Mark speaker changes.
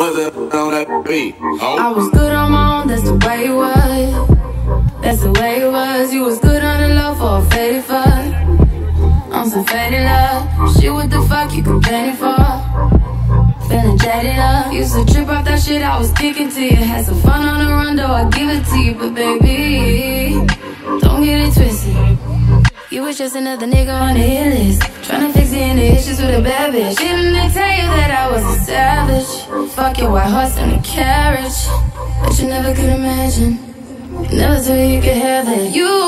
Speaker 1: Put that on that beat. Oh.
Speaker 2: I was good on my own, that's the way it was. That's the way it was. You was good on the low for a faded fuck. On some faded love. Shit, what the fuck you complaining for? Feeling jaded up. Used to trip off that shit I was kicking to you. Had some fun on the run, though I give it to you. But baby, don't get it twisted. You was just another nigga on the hit list. Tryna fix any issues with a bad bitch. Didn't they tell you that I was a savage? Fuck your white horse and a carriage. But you never could imagine. Never thought you could have that. You